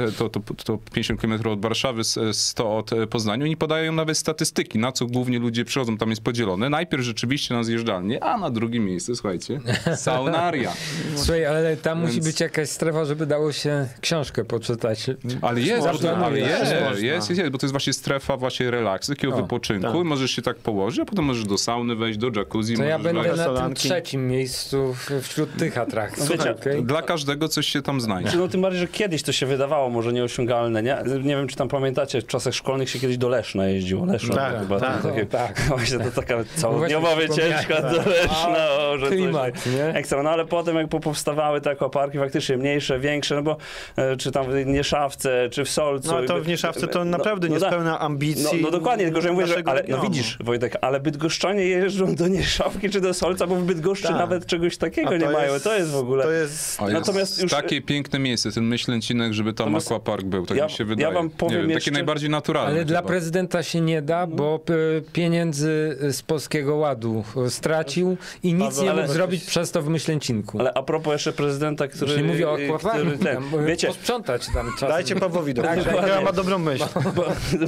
e, to, to, to 50 km od Warszawy, s- 100 od e, Poznania, oni podają nawet statystyki, na co głównie ludzie przychodzą, tam jest podzielone. Najpierw rzeczywiście na zjeżdżalnię, a na drugim miejscu, słuchajcie, saunaria. Słuchaj, ale tam musi Więc- być jakaś strefa, żeby dało się książkę poczytać. Ale jest, Można, ale jest, jest, jest, jest, bo to jest właśnie strefa właśnie relaksu, takiego O, wypoczynku tak. i możesz się tak położyć, a potem możesz do sauny wejść, do jacuzzi. To ja będę wejść. na tym trzecim miejscu wśród tych atrakcji. No wiecie, okej? Dla każdego coś się tam znajdzie. No tym bardziej, że kiedyś to się wydawało może nieosiągalne, nie? Nie wiem, czy tam pamiętacie, w czasach szkolnych się kiedyś do Leszna jeździło. Leszno Tak, to chyba tak. to takie, tak. Właśnie to taka Właśnie całodniowa wycieczka do Leszna, o, że coś Klimat, nie? ekstra. No ale potem jak powstawały te akwaparki faktycznie mniejsze, większe, no bo e, czy tam w Nieszawce, czy w Solcu. No to w Nieszawce to no, naprawdę no nie tak. spełnia No, ambicji no dokładnie, tylko że ja mówię, że, ale no widzisz Wojtek, ale bydgoszczanie jeżdżą do Nieszawki czy do Solca, bo w Bydgoszczy Tak. nawet czegoś takiego nie to mają. jest- to jest w ogóle... To jest... Jest Natomiast już- takie piękne miejsce, ten myślęcinek, żeby tam Natomiast aquapark był, tak ja- mi się ja wydaje. wam powiem wiem, jeszcze- Takie najbardziej naturalne. Ale dla prezydenta się nie da, bo p- pieniędzy z Polskiego Ładu stracił i nic Paweł, nie mógł zrobić przez to w Myślęcinku. Ale a propos jeszcze prezydenta, który... Już nie mówię o akwaparku, ten, wiecie, posprzątać tam czasem. Dajcie Pawłowi do Tak, tak, dokładnie. ma dobrą myśl. bo,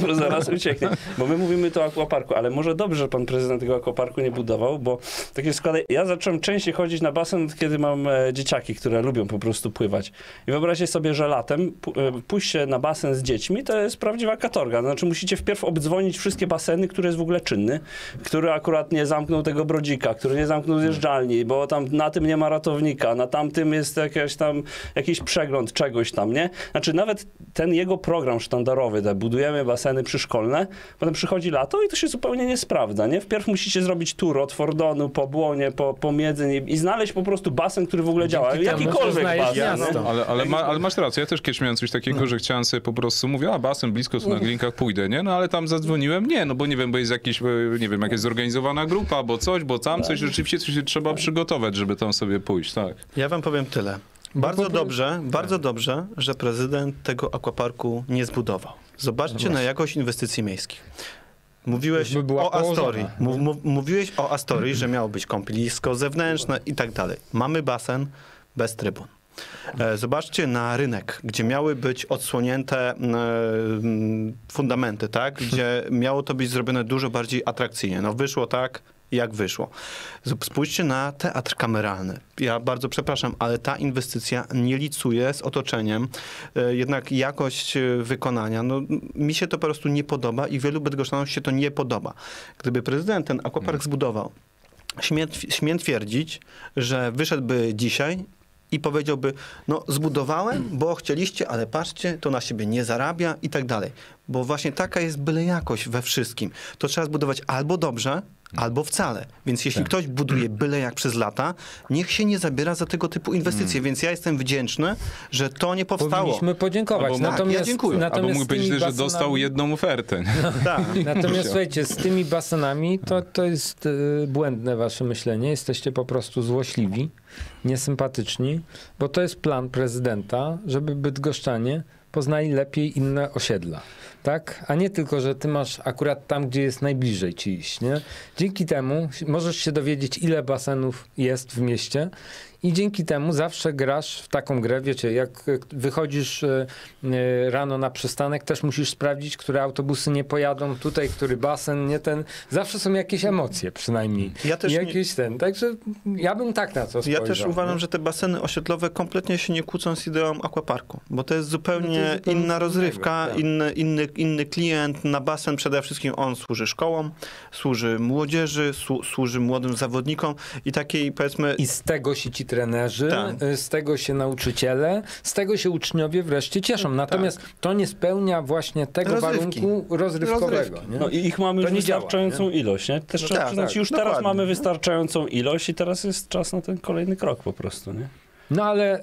bo zaraz ucieknie. Bo my mówimy tu o akwaparku, ale może dobrze, że pan prezydent tego akwaparku nie budował, bo tak się składa, ja zacząłem częściej chodzić na basen, kiedy mam e, dzieciaki, które lubią po prostu pływać. I wyobraźcie sobie, że latem e, pójść się na basen z dziećmi to jest prawdziwa katorga. Znaczy musicie wpierw obdzwonić wszystkie baseny, który jest w ogóle czynny, który akurat nie zamknął tego brodzika, który nie zamknął zjeżdżalni, bo tam na tym nie ma ratownika, na tamtym jest jakaś tam, jakiś przegląd czegoś tam, nie? Znaczy nawet ten jego program sztandarowy, te budujemy baseny przyszkolne, potem przychodzi lato i to się zupełnie nie sprawdza, nie? Wpierw musicie zrobić tur od Fordonu po Błonie, po, po Miedzyn i, i znaleźć po prostu basen, który w ogóle działa. Jakikolwiek basen. no. Ale, ale, ma, ale masz rację, ja też kiedyś miałem coś takiego, że chciałem sobie po prostu, mówię, a basen blisko, tu na glinkach pójdę, nie? No ale tam zadzwoniłem, nie, no bo nie wiem, bo jest jakiś, e, nie wiem, jakaś zorganizowana grupa, bo coś, bo tam coś, rzeczywiście coś się trzeba przygotować, żeby tam sobie pójść, tak. Ja wam powiem tyle. Bardzo dobrze, bardzo dobrze, że prezydent tego aquaparku nie zbudował. Zobaczcie na jakość inwestycji miejskich. Mówiłeś By była o Astorii. Mów, mów, mówiłeś o Astorii, że miało być kąpielisko zewnętrzne i tak dalej. Mamy basen bez trybun. E, Zobaczcie na rynek, gdzie miały być odsłonięte e, mm, fundamenty, tak? Gdzie miało to być zrobione dużo bardziej atrakcyjnie. No wyszło tak, jak wyszło. Spójrzcie na teatr kameralny. Ja bardzo przepraszam, ale ta inwestycja nie licuje z otoczeniem. E, Jednak jakość wykonania, no mi się to po prostu nie podoba i wielu bydgosztanom się to nie podoba. Gdyby prezydent ten aquapark zbudował, śmiem, śmiem twierdzić, że wyszedłby dzisiaj i powiedziałby, no zbudowałem, bo chcieliście, ale patrzcie, to na siebie nie zarabia i tak dalej. Bo właśnie taka jest byle jakość we wszystkim. To trzeba zbudować albo dobrze, albo wcale. Więc jeśli ktoś buduje byle jak przez lata, niech się nie zabiera za tego typu inwestycje. Więc ja jestem wdzięczny, że to nie powstało. Powinniśmy podziękować. Albo- natomiast, Tak, ja dziękuję. Albo Natomiast mógł z tymi powiedzieć, że dostał basenami- jedną ofertę. nie? Tak. Natomiast słuchajcie, z tymi basenami to, to jest y, błędne wasze myślenie. Jesteście po prostu złośliwi, niesympatyczni, bo to jest plan prezydenta, żeby bydgoszczanie poznali lepiej inne osiedla. Tak? A nie tylko, że ty masz akurat tam, gdzie jest najbliżej ci iść. Nie? Dzięki temu możesz się dowiedzieć, ile basenów jest w mieście i dzięki temu zawsze grasz w taką grę, wiecie, jak wychodzisz e, e, rano na przystanek, też musisz sprawdzić, które autobusy nie pojadą tutaj, który basen, nie ten. Zawsze są jakieś emocje przynajmniej. Ja też I nie- jakieś ten. Także ja bym tak na to Ja spojrzał. też uważam, że te baseny osiedlowe kompletnie się nie kłócą z ideą aquaparku, bo to jest zupełnie, No to jest zupełnie inna rozrywka, tak. inny, inny, inny klient. Na basen przede wszystkim on służy szkołom, służy młodzieży, słu, służy młodym zawodnikom i takiej powiedzmy... I z tego się ci trenerzy, Tak. y, z tego się nauczyciele, z tego się uczniowie wreszcie cieszą. Natomiast to nie spełnia właśnie tego Rozrywki. warunku rozrywkowego. No i ich mamy To już nie działa, wystarczającą ilość, nie? Też No trzeba tak, przyznać, tak, już teraz dokładnie. mamy wystarczającą ilość i teraz jest czas na ten kolejny krok po prostu, nie? No ale e,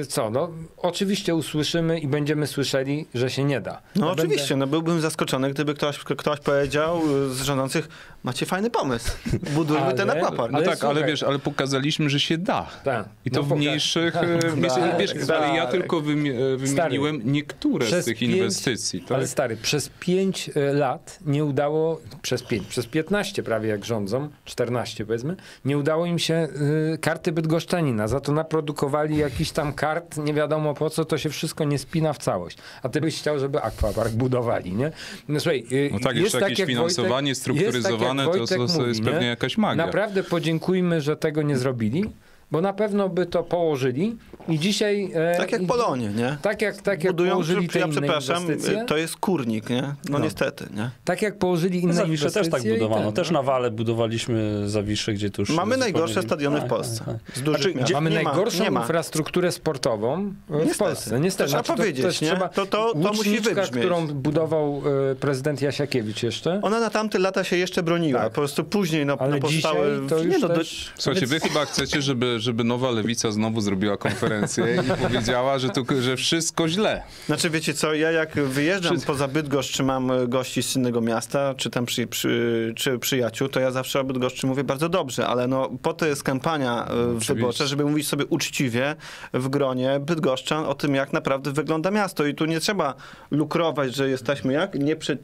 e, co, no oczywiście usłyszymy i będziemy słyszeli, że się nie da. No Ja oczywiście, no byłbym zaskoczony, gdyby ktoś, ktoś powiedział y, z rządzących, macie fajny pomysł, budujmy Ale- ten aquapark. No Ale tak, ale wiesz, ale pokazaliśmy, że się da. Tak. I to No w mniejszych, Tak. e, wiesz, Tak, wiesz, tak. ale ja tylko wymi- e, wymieniłem niektóre Przez z tych pięć- inwestycji. Tak? Ale stary, przez 5 lat nie udało, przez 5, przez 15 prawie jak rządzą, 14 powiedzmy, nie udało im się y, karty bydgoszczanina. Za to naprodukowali jakiś tam kart, nie wiadomo po co, to się wszystko nie spina w całość. A ty byś chciał, żeby aquapark budowali, nie? No słuchaj, y, No tak, jest tak, jakieś jak finansowanie Wojtek, jest tak, jak strukturyzowane, to, Wojtek to, to jest mówi, pewnie nie? jakaś magia. Naprawdę podziękujmy, że tego nie zrobili, bo na pewno by to położyli i dzisiaj... e, Tak jak i- Polonie, nie? Tak jak, tak jak Budują, położyli te ja inne przepraszam, inwestycje. to jest kurnik, nie? No, No. niestety, nie? Tak jak położyli inne Zawisze inwestycje. też tak budowano. ten, Też no. na Wale budowaliśmy Zawisze, gdzie tu już... Mamy najgorsze stadiony w Tak, Polsce. tak, tak. Z dużych Znaczy, miast. Mamy ma, najgorszą nie ma. infrastrukturę sportową w Niestety. Polsce. Niestety. To trzeba powiedzieć, też nie? Trzeba, To- to- to musi wybrzmieć. którą budował e, prezydent Jasiakiewicz jeszcze. Ona na tamte lata się jeszcze broniła. Tak. Po prostu później no, Ale no, powstały... dzisiaj to już nie, no, też... Słuchajcie, wy chyba chcecie, żeby, żeby nowa lewica znowu zrobiła konferencję i powiedziała, że, tu, że wszystko źle. Znaczy wiecie co, ja jak wyjeżdżam Wszystko. poza Bydgoszcz, czy mam e, gości z innego miasta, czy tam przy, przy, czy przyjaciół, to ja zawsze o Bydgoszczy mówię bardzo dobrze, ale no po to jest kampania e, wyborcza, żeby mówić sobie uczciwie w gronie Bydgoszczan o tym, jak naprawdę wygląda miasto i tu nie trzeba lukrować, że jesteśmy jak? Nieprze...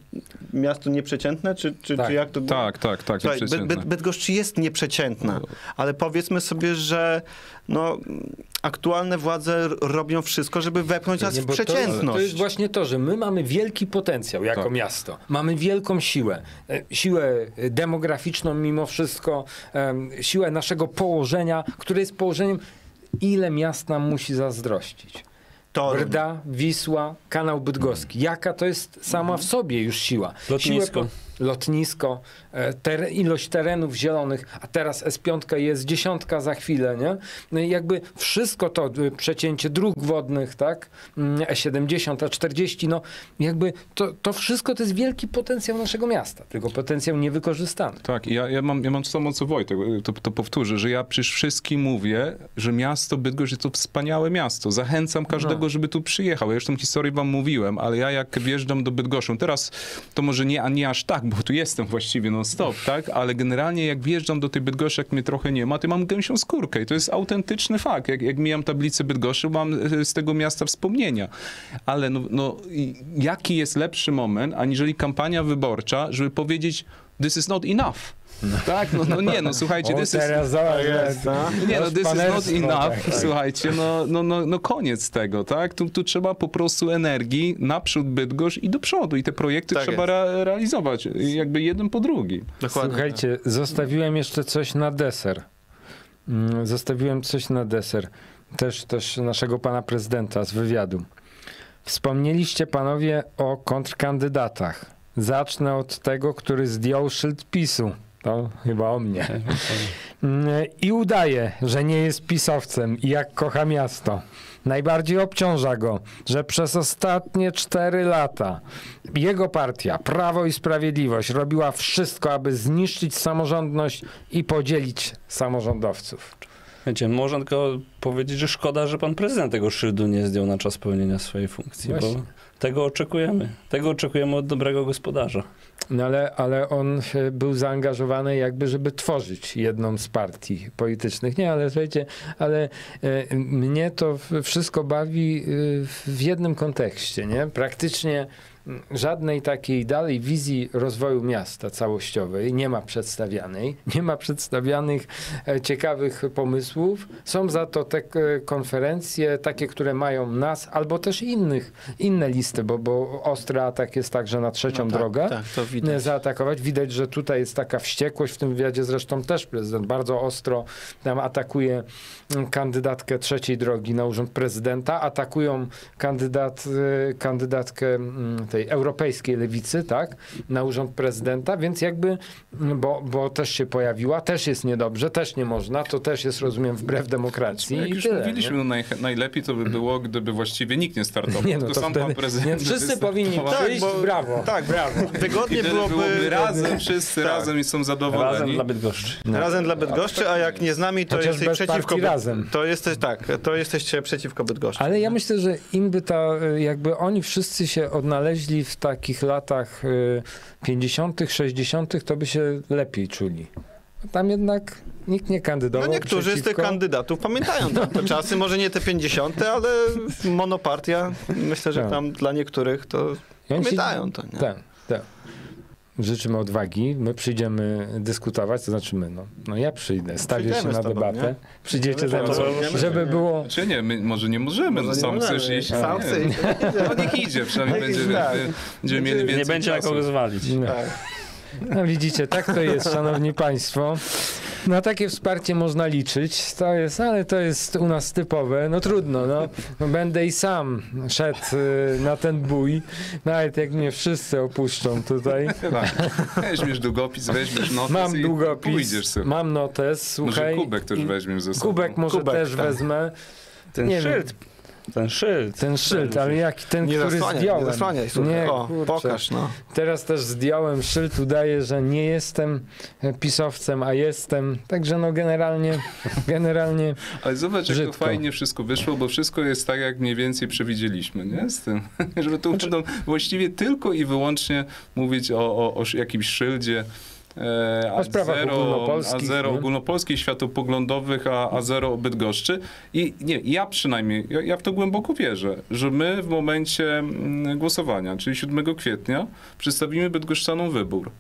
Miasto nieprzeciętne, czy, czy, Tak. czy jak to było? Tak, tak, tak, Słuchaj, Bydgoszcz jest nieprzeciętna, ale powiedzmy sobie, że no, aktualne władze robią wszystko, żeby wepchnąć nas w bo to, przeciętność. to jest właśnie to, że my mamy wielki potencjał jako Tak. miasto. Mamy wielką siłę. E, Siłę demograficzną mimo wszystko, siłę naszego położenia, które jest położeniem, ile miast nam musi zazdrościć. Toruń. Brda, Wisła, kanał bydgoski. Jaka to jest sama w sobie już siła. Lotnisko. Siłę po- lotnisko, e, ter, ilość terenów zielonych, a teraz S5 jest dziesiątka za chwilę, nie? No i jakby wszystko to, y, przecięcie dróg wodnych, tak? Mm, E70, A40, no jakby to, to wszystko to jest wielki potencjał naszego miasta, tylko potencjał niewykorzystany. Tak, ja, ja, mam, ja mam to samo co Wojtek, to, to powtórzę, że ja przecież wszystkim mówię, że miasto Bydgoszcz jest to wspaniałe miasto. Zachęcam każdego, żeby tu przyjechał. Ja już tą historię wam mówiłem, ale ja jak wjeżdżam do Bydgoszczy, teraz to może nie, nie aż tak, bo tu jestem właściwie non stop, tak? Ale generalnie jak wjeżdżam do tej Bydgoszczy, jak mnie trochę nie ma, to mam gęsią skórkę i to jest autentyczny fakt. Jak, jak mijam tablicę Bydgoszczy, mam e, z tego miasta wspomnienia. Ale no, no, jaki jest lepszy moment, aniżeli kampania wyborcza, żeby powiedzieć this is not enough. Tak, no, no nie, no słuchajcie, O, this is, teraz zobacz, jest, jak- no. nie, no this is not enough, tak, tak. słuchajcie, no, no, no, no koniec tego, tak? Tu, tu trzeba po prostu energii naprzód Bydgoszcz i do przodu i te projekty Tak trzeba re, realizować, jakby jeden po drugim. Dokładnie. Słuchajcie, zostawiłem jeszcze coś na deser. Mm, Zostawiłem coś na deser. Też, też naszego pana prezydenta z wywiadu. Wspomnieliście panowie o kontrkandydatach. Zacznę od tego, który zdjął szyld PiSu. To chyba o mnie. Mm, I udaje, że nie jest pisowcem i jak kocha miasto. Najbardziej obciąża go, że przez ostatnie cztery lata jego partia, Prawo i Sprawiedliwość, robiła wszystko, aby zniszczyć samorządność i podzielić samorządowców. Wiecie, można tylko powiedzieć, że szkoda, że pan prezydent tego szyldu nie zdjął na czas pełnienia swojej funkcji, Właśnie. bo tego oczekujemy. Tego oczekujemy od dobrego gospodarza. No ale, ale on e, był zaangażowany jakby, żeby tworzyć jedną z partii politycznych. Nie, ale słuchajcie, ale e, mnie to wszystko bawi e, w jednym kontekście, nie? Praktycznie żadnej takiej dalej wizji rozwoju miasta całościowej nie ma przedstawianej, nie ma przedstawianych e, ciekawych pomysłów. Są za to te e, konferencje, takie, które mają nas, albo też innych, inne listy, bo, bo ostry atak jest także na trzecią No tak, drogę Tak, to widać. zaatakować. Widać, że tutaj jest taka wściekłość. W tym wywiadzie zresztą też prezydent bardzo ostro tam atakuje mm, kandydatkę trzeciej drogi na urząd prezydenta. Atakują kandydat, kandydatkę mm, tej europejskiej lewicy, tak, na urząd prezydenta, więc jakby, bo, bo też się pojawiła, też jest niedobrze, też nie można, to też jest, rozumiem, wbrew demokracji. Jak i już tyle, mówiliśmy, no naj, najlepiej to by było, gdyby właściwie nikt nie startował, Nie, no tylko to sam wtedy, pan prezydent nie, wszyscy powinni Tak, przyjść, bo- brawo. Tak, brawo. Wygodnie byłoby... byłoby razem, wszyscy Tak. razem i są zadowoleni. Razem dla Bydgoszczy. No. Razem dla Bydgoszczy, a jak nie z nami, to Chociaż jesteś przeciwko razem. To jesteś, tak, to jesteście przeciwko Bydgoszczy. Ale ja myślę, że im by ta, jakby oni wszyscy się odnaleźli w takich latach y, 50., 60., to by się lepiej czuli. Tam jednak nikt nie kandydował. No niektórzy z tych przeciwko. kandydatów pamiętają te czasy, może nie te 50., ale monopartia, myślę, że Tak. tam dla niektórych to I oni się- pamiętają to. Nie? Tak. Życzymy odwagi. My przyjdziemy dyskutować, to znaczy my, no, no ja przyjdę, stawię się na z tobą, debatę. nie? Przyjdziecie ze mną, przyjdziemy, żeby nie? było... Czy nie, my może nie możemy, no sam chcesz iść. Sam nie. chcę iść. No niech idzie, przynajmniej Niech będzie, tak. będziemy mieli więcej Nie będzie na czasu. kogo zwalić. No. Tak. No widzicie, tak to jest, szanowni państwo. Na takie wsparcie można liczyć, to jest, ale to jest u nas typowe. No trudno, no. Będę i sam szedł y, na ten bój, nawet jak mnie wszyscy opuszczą tutaj. Tak. Weźmiesz długopis, weźmiesz notes Mam i długopis, pójdziesz sobie. mam notes, Może słuchaj. kubek też weźmiemy ze sobą. Kubek może Kubek, też tak. wezmę. Ten Nie szyld. Ten szyld. Ten szyld, ale jaki ten, Nie który zasłaniaj, nie zdjąłem. zasłaniaj, słuchaj. Nie, o, kurczę. pokaż, no. Teraz też zdjąłem szyld, udaję, że nie jestem e, pisowcem, a jestem. Także no generalnie, generalnie Ale zobacz, jak Brzydko. to fajnie wszystko wyszło, bo wszystko jest tak, jak mniej więcej przewidzieliśmy, nie? Z tym, żeby tu Znaczy- będą właściwie tylko i wyłącznie mówić o, o, o jakimś szyldzie. E, sprawach zero, ogólnopolskich, A zero nie? ogólnopolskich, światopoglądowych, a, a zero Bydgoszczy. I nie, ja przynajmniej, ja, ja w to głęboko wierzę, że my w momencie mm, głosowania, czyli 7 kwietnia, przedstawimy Bydgoszczanom wybór.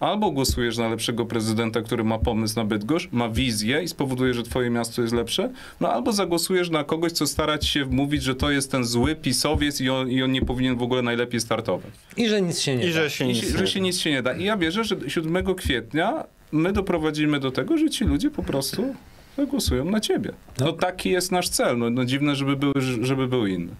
Albo głosujesz na lepszego prezydenta, który ma pomysł na Bydgoszcz, ma wizję i spowoduje, że twoje miasto jest lepsze, no albo zagłosujesz na kogoś, co starać się wmówić, że to jest ten zły pisowiec i on, i on nie powinien w ogóle najlepiej startować. i że nic się nie I da. że się I nic się, nie że się nic się nie da. I ja wierzę, że 7 kwietnia my doprowadzimy do tego, że ci ludzie po prostu to głosują na ciebie. No taki jest nasz cel. No, no dziwne, żeby był, żeby był inny.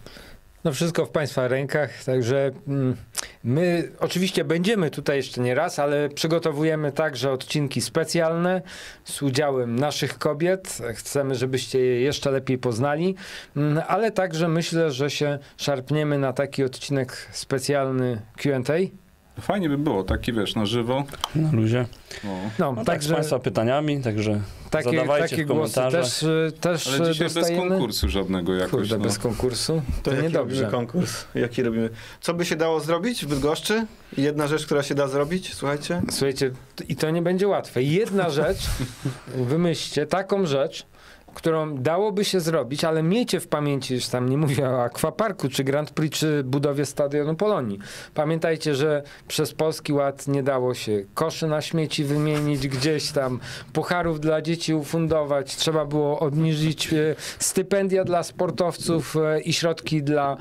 No wszystko w Państwa rękach, także mm, my oczywiście będziemy tutaj jeszcze nie raz, ale przygotowujemy także odcinki specjalne z udziałem naszych kobiet. Chcemy, żebyście je jeszcze lepiej poznali, mm, ale także myślę, że się szarpniemy na taki odcinek specjalny Q&A. Fajnie by było, taki wiesz, na żywo. Na luzie. No. No, No tak, z także Państwa pytaniami, także takie, zadawajcie takie w głosy komentarzach. też, y, też Ale dzisiaj bez dostajemy. konkursu żadnego jakoś. Kurde, no. bez konkursu. To, jaki niedobrze. robimy konkurs? Jaki robimy? Co by się dało zrobić w Bydgoszczy? Jedna rzecz, która się da zrobić, słuchajcie. Słuchajcie, i to nie będzie łatwe. Jedna rzecz, wymyślcie taką rzecz, którą dałoby się zrobić, ale miejcie w pamięci, że tam nie mówię o akwaparku, czy Grand Prix, czy budowie stadionu Polonii. Pamiętajcie, że przez Polski Ład nie dało się koszy na śmieci wymienić gdzieś tam, pucharów dla dzieci ufundować, trzeba było obniżyć e, stypendia dla sportowców e, i środki dla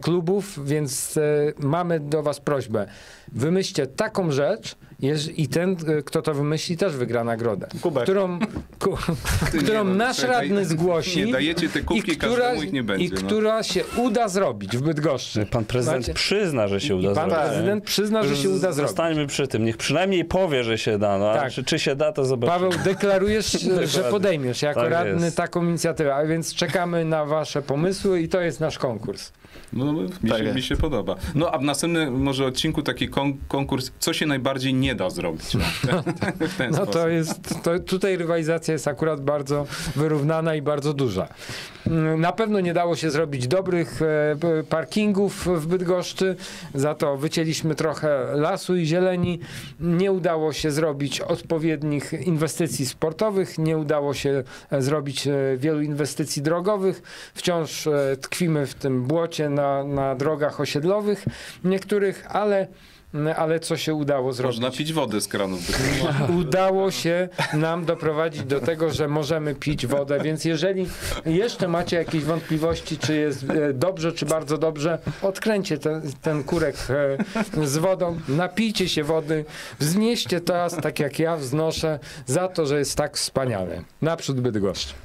klubów, więc e, mamy do was prośbę. Wymyślcie taką rzecz jeż- i ten, e, kto to wymyśli, też wygra nagrodę. Kubek. Którą, ku, którą nie, no, nasz radny zgłosi Nie, dajecie te i kubki, która, każdemu ich nie będzie. i no. która się uda zrobić w Bydgoszczy. Pan prezydent Znacie- przyzna, że się I uda pan zrobić. prezydent przyzna, że się uda zrobić. Zostańmy przy tym. Niech przynajmniej powie, że się da. No, a Tak. czy, czy się da, to zobaczymy. Paweł, deklarujesz, że podejmiesz jako Tak radny jest. taką inicjatywę, a więc czekamy na wasze pomysły i to jest nasz konkurs. No, mi, Tak się, mi się podoba. No a w następnym może odcinku taki kon- konkurs, co się najbardziej nie da zrobić. No. No to jest, to, tutaj rywalizacja jest akurat bardzo wyrównana i bardzo duża. Mm, Na pewno nie dało się zrobić dobrych e, parkingów w Bydgoszczy, za to wycięliśmy trochę lasu i zieleni. Nie udało się zrobić odpowiednich inwestycji sportowych, nie udało się e, zrobić e, wielu inwestycji drogowych. Wciąż tkwimy w tym błocie na, na drogach osiedlowych niektórych, ale, ale co się udało zrobić? Można pić wodę z kranów. udało się nam doprowadzić do tego, że możemy pić wodę, więc jeżeli jeszcze macie jakieś wątpliwości, czy jest e, dobrze, czy bardzo dobrze, odkręćcie ten, ten kurek e, z wodą, napijcie się wody, wznieście toast, tak jak ja wznoszę, za to, że jest tak wspaniale. Naprzód Bydgoszcz.